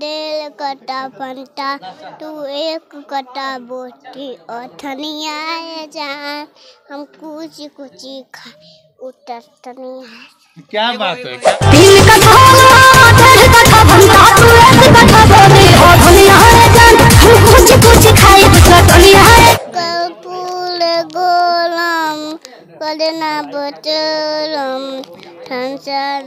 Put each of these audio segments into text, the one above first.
डेढ़ कट्टा फंटा तू एक कटा बोटी और धनिया है जहाँ हम कुछ कुछ खा उतर धनिया क्या बात है? तीन डेढ़ कट्ठा भंटा तू एक रे जान हम कुछ कुछ खाई दूसरा दुनिया रे कर्पूर गोलम कदना बचलम ठंसार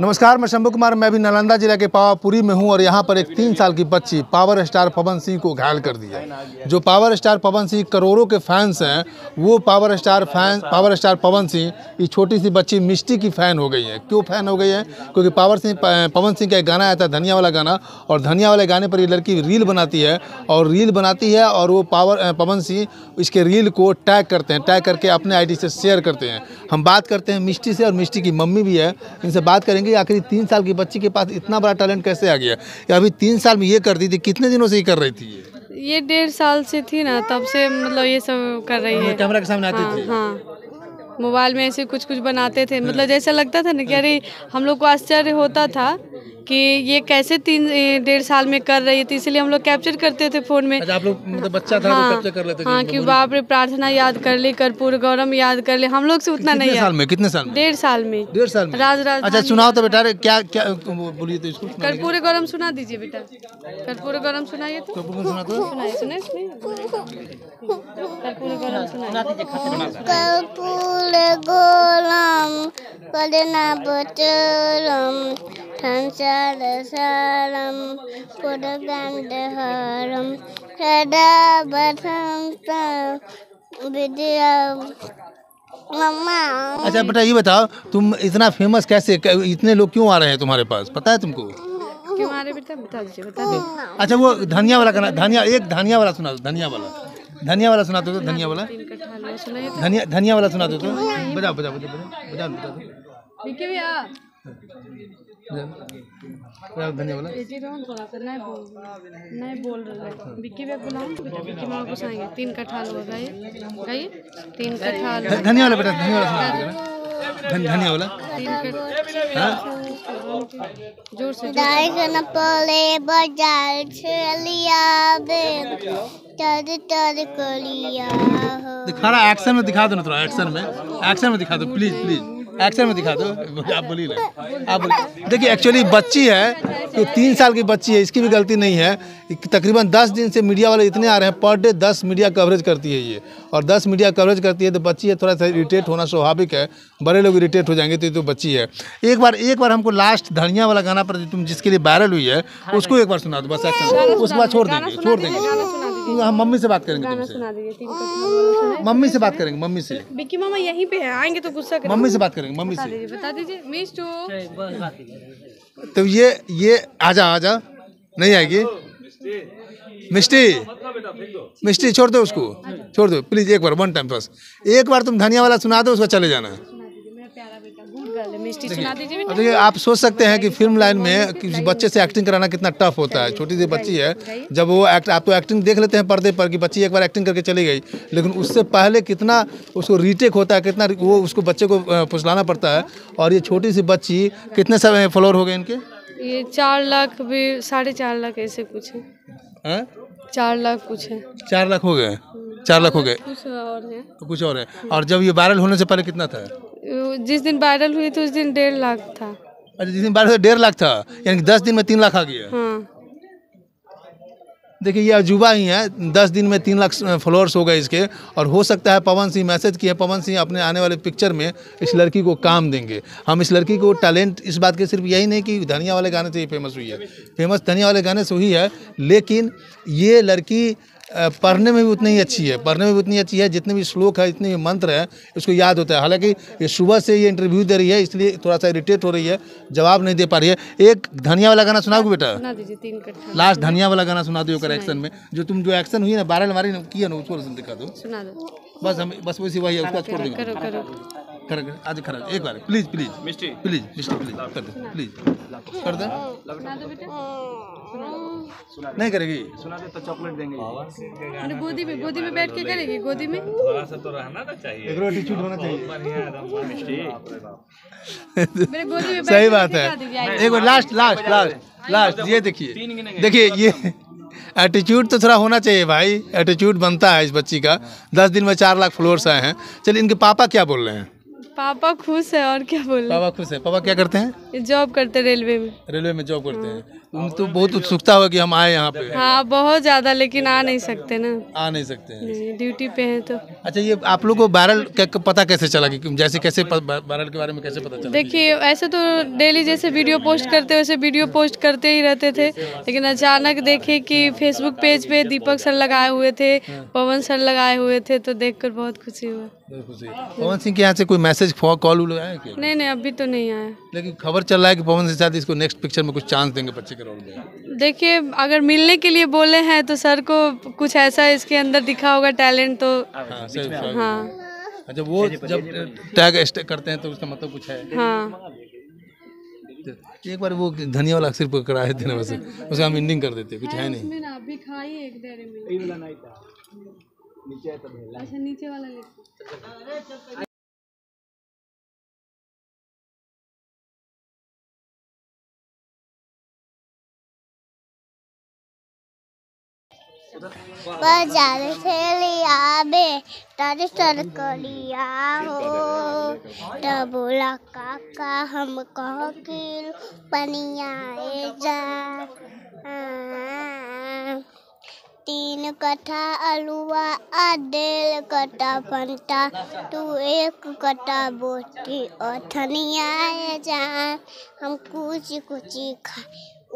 नमस्कार, मैं शंभू कुमार, मैं भी नालंदा जिला के पावापुरी में हूँ और यहाँ पर एक तीन साल की बच्ची पावर स्टार पवन सिंह को घायल कर दिया जो पावर स्टार पवन सिंह करोड़ों के फैंस हैं, वो power star fan power star Pawan Singh ये छोटी सी बच्ची मिष्टी की फ़ैन हो गई है। क्यों फ़ैन हो गई है? क्योंकि पावर सिंह पवन सिंह का एक गाना आया था, धनिया वाला गाना, और धनिया वाले गाने पर ये लड़की रील बनाती है, और रील बनाती है, और वो पावर पवन सिंह इसके रील को टैग करते हैं, टैग करके अपने आईडी से शेयर करते हैं। हम बात करते हैं मिष्टी से, और मिष्टी की मम्मी भी है, इनसे बात करेंगे। आखिर तीन साल की बच्ची के पास इतना बड़ा टैलेंट कैसे आ गया? या अभी तीन साल में ये कर दी थी कितने दिनों से ये कर रही थी ये? ये डेढ़ साल से थी ना तब से मतलब ये सब कर रही है। कैमरा के सामने आती हाँ थी? हाँ। मोबाइल में ऐसे कुछ कुछ बनाते थे मतलब जैसा लगता था ना कि अरे हम लोग को आश्चर्य होता था कि ये कैसे तीन डेढ़ साल में कर रही थी इसलिए हम लोग कैप्चर करते थे फ़ोन में। अच्छा आप लोग मतलब बच्चा था हाँ तो कैप्चर कर लेते थे हाँ कि बाप रे प्रार्थना याद कर ली कर्पूर गौरम याद कर ले हम लोग से उतना नहीं कितने साल में कितने साल डेढ़ साल में। डेढ़ साल में? राज राज अच्छा सुनाओ तो बेटा क्या क्या बोलिए तो इसको कर्पूर गौरम सुना दीजिए बेटा। कर्पूर गौरम सुनाइए तो। कर्पूर को सुना सुनाइए सुनाइए सुनाइए। कर्पूर गौरम कदना बचलम ठंसार सारम पुरगंधहरम सदा बसंत विद्या अच्छा बेटा ये बताओ तुम इतना फ़ेमस कैसे इतने लोग क्यों आ रहे हैं तुम्हारे पास? पता है तुमको? क्यों आ रहे बेटा? बता दीजिए बता दीजिए। अच्छा वो धनिया वाला गाना धनिया एक धनिया वाला सुना दो धनिया वाला। धनिया वाला सुना दो तो धनिया वाला। सुनाइए धनिया धनिया वाला सुना दो तो? बजाओ बजाओ बजाओ बजाओ बजाओ। विकी भैया थोड़ा सा नहीं बोल नहीं बोल रहे हैं विक्की भैया बुलाओ विक्की मामा को सुनाएँगे तीन कट्ठा हलवा गाइए गाइए तीन कट्ठा हलवा ध- धनिया वाला बेटा धनिया वाला सुना दो बेटा। धन- धनिया वाला ज़ोर से दर्शन पले बाज़ार छलिया बे तर तर कलिया हो दिखा रहा एक्शन में दिखा दो ना थोड़ा एक्शन में। एक्शन में दिखा दो प्लीज़ प्लीज़ एक्शन में दिखा दो। आप बोलिए ना। आप बोलिए। देखिए एक्चुअली बच्ची है तो तीन साल की बच्ची है इसकी भी गलती नहीं है। तकरीबन दस दिन से मीडिया वाले इतने आ रहे हैं पर डे दस मीडिया कवरेज करती है ये। और दस मीडिया कवरेज करती है तो बच्ची है थोड़ा सा इरीटेट होना स्वाभाविक है। बड़े लोग इरीटेट हो जाएँगे तो ये तो बच्ची है। एक बार एक बार हमको लास्ट धनिया वाला गाना पर तुम जिसके लिए वायरल हुई है उसको एक बार सुना दो बस एक्शन उसके बाद छोड़ देंगे छोड़ देंगे। हम मम्मी से बात करेंगे तुमसे। मम्मी से बात करेंगे मम्मी से। विक्की मामा यहीं पे है आएँगे तो गुस्सा करेंगे। मम्मी से बात करेंगे मम्मी से। बता दीजिए। मिस्टू तो ये ये आजा आजा। नहीं आएगी। मिष्टी। मिष्टी छोड़ दो उसको। छोड़ दो प्लीज़ एक बार वन टाइम बस एक बार तुम धनिया वाला सुना दो उसका चले जाना। मिस्टी सुना दीजिए देखिए आप सोच सकते हैं कि फ़िल्म लाइन में किसी बच्चे से एक्टिंग कराना कितना टफ होता है। छोटी सी बच्ची है जब वो एक्ट आप तो एक्टिंग देख लेते हैं पर्दे पर कि बच्ची एक बार एक्टिंग करके चली गई लेकिन उससे पहले कितना उसको रीटेक होता है कितना वो उसको बच्चे को फुसलाना पड़ता है और ये छोटी सी बच्ची कितने सब फॉलोअर हो गए इनके? ये चार लाख भी साढ़े चार लाख ऐसे कुछ है। चार लाख कुछ है। चार लाख हो गए चार लाख हो गए। कुछ और है। तो कुछ और है। और जब ये वायरल होने से पहले कितना था? जिस दिन वायरल हुई थी उस दिन डेढ़ लाख था। अच्छा जिस दिन वायरल हुआ डेढ़ लाख था? यानी कि दस दिन में तीन लाख आ गया हाँ। देखिए ये अजूबा ही है। दस दिन में तीन लाख फॉलोअर्स हो गए इसके। और हो सकता है पवन सिंह मैसेज किए पवन सिंह अपने आने वाले पिक्चर में इस लड़की को काम देंगे। हम इस लड़की को टैलेंट इस बात के सिर्फ़ यही नहीं कि धनिया वाले गाने से ही फ़ेमस हुई है। फ़ेमस धनिया वाले गाने से हुई है। लेकिन ये लड़की पढ़ने में भी उतनी ही अच्छी है पढ़ने में भी उतनी अच्छी है जितने भी श्लोक है जितने भी मंत्र है उसको याद होता है। हालाँकि ये सुबह से ये इंटरव्यू दे रही है इसलिए थोड़ा सा इरिटेट हो रही है जवाब नहीं दे पा रही है। एक धनिया वाला गाना सुनाओगे बेटा? लास्ट धनिया वाला गाना सुना दो एक्शन में। जो तुम जो एक्शन हुई ना बारह हमारी की है ना उसको दिखा दो। बस हम बस वैसी वही है उसको छोड़ देंगे। करो करो कर। आज खड़ा एक बार please please Misty. Please Misty please कर दे प्लीज़ कर दे। नहीं करेगी। सुना दे तो चॉकलेट अरे गोदी में गोदी में बैठ के करेगी गोदी में? थोड़ा सा तो रहना ना चाहिए। एक एटीट्यूड होना चाहिए। मेरे गोदी में सही बात है। दिखा एक बार लास्ट लास्ट लास्ट लास्ट ये देखिए। देखिए ये एटीट्यूड तो थोड़ा होना चाहिए भाई। एटीट्यूड बनता है इस बच्ची का। दस दिन में चार लाख फॉलोअर्स आए हैं। चलिए इनके पापा क्या बोल रहे हैं? पापा खुश है और क्या बोल रहे हैं? पापा खुश है। पापा क्या करते हैं? जॉब करते रेलवे में। रेलवे में जॉब करते हैं। उन तो बहुत उत्सुकता हो कि हम आए यहाँ पे। हाँ बहुत ज़्यादा लेकिन आ नहीं सकते ना। आ नहीं सकते हैं। ड्यूटी पे है तो। अच्छा ये आप लोग को बैरल का पता कैसे चला कि जैसे कैसे वायरल के बारे में कैसे पता चला? देखिए ऐसे तो डेली जैसे वीडियो पोस्ट करते वैसे वीडियो पोस्ट करते ही रहते थे। लेकिन अचानक देखे कि फेसबुक पेज पे दीपक सर लगाए हुए थे पवन सर लगाए हुए थे तो देखकर बहुत खुशी हुआ। पवन सिंह के यहाँ से कोई मैसेज कॉल नहीं नहीं अभी तो नहीं आया। लेकिन खबर चल रहा है कि पवन सिंह शायद इसको नेक्स्ट पिक्चर में कुछ चांस देंगे पच्चीस करोड़ में? देखिए अगर मिलने के लिए बोले हैं तो सर को कुछ ऐसा इसके अंदर दिखा होगा टैलेंट तो। हाँ। हाँ। अच्छा वो जब टैग करते हैं तो उसका मतलब कुछ है? हाँ। एक बार वो धनिया वाला सिर्फ़ कराए थे ना वैसे उसका हम एंडिंग कर देते कुछ है नहीं। अभी खाई एक डेरे में। अच्छा नीचे वाला बाज़ार से लिया बे तर करिया हो। तब बोला काका हम कह कि पनियाए जा। तीन कट्ठा अलुआ आ डेढ़ कट्ठा फंटा तू एक कट्ठा बोटी और जा। हम कुछ कुछ खा,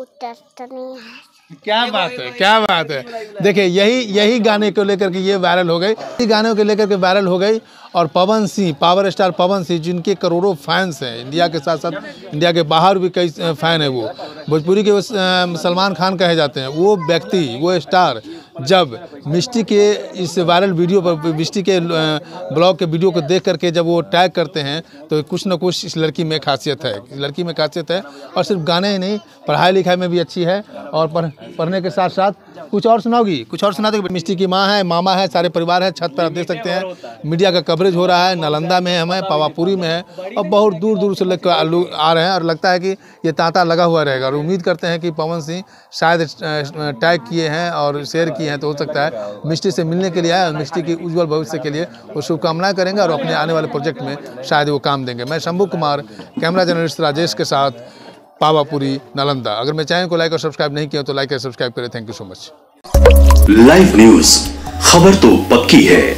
उतर धनिया। क्या बात है क्या बात है। देखिए यही यही गाने को लेकर के ये वायरल हो गई। इसी गाने को लेकर के वायरल हो गई और पवन सिंह पावर स्टार पवन सिंह जिनके करोड़ों फैंस हैं इंडिया के साथ साथ इंडिया के बाहर भी कई फ़ैन है वो। भोजपुरी के सलमान खान कहे जाते हैं वो व्यक्ति वो स्टार जब मिष्टी के इस वायरल वीडियो पर मिष्टी के ब्लॉग के वीडियो को देख करके जब वो टैग करते हैं तो कुछ ना कुछ इस लड़की में खासियत है। इस लड़की में खासियत है। और सिर्फ़ गाने ही नहीं पढ़ाई लिखाई में भी अच्छी है। और पढ़, पढ़ने के साथ साथ कुछ और सुनाओगी? कुछ और सुना दोगे मिष्टी की माँ है मामा है सारे परिवार है छत पर आप देख सकते हैं। मीडिया का कवरेज हो रहा है नालंदा में है हमें पावापुरी में है। और बहुत दूर दूर से लोग आ रहे हैं और लगता है कि ये तांता लगा हुआ रहेगा। और उम्मीद करते हैं कि पवन सिंह शायद टैग किए हैं और शेयर किए हैं तो हो सकता है मिष्टी से मिलने के लिए आए और मिष्टी की उज्जवल भविष्य के लिए वो शुभकामनाएँ करेंगे और अपने आने वाले प्रोजेक्ट में शायद वो काम देंगे। मैं शंभू कुमार, कैमरा जर्नलिस्ट राजेश के साथ पावापुरी, नालंदा। अगर मैं चैनल को लाइक और सब्सक्राइब नहीं किया तो लाइक और सब्सक्राइब करें। Thank you so much live news खबर तो पक्की है।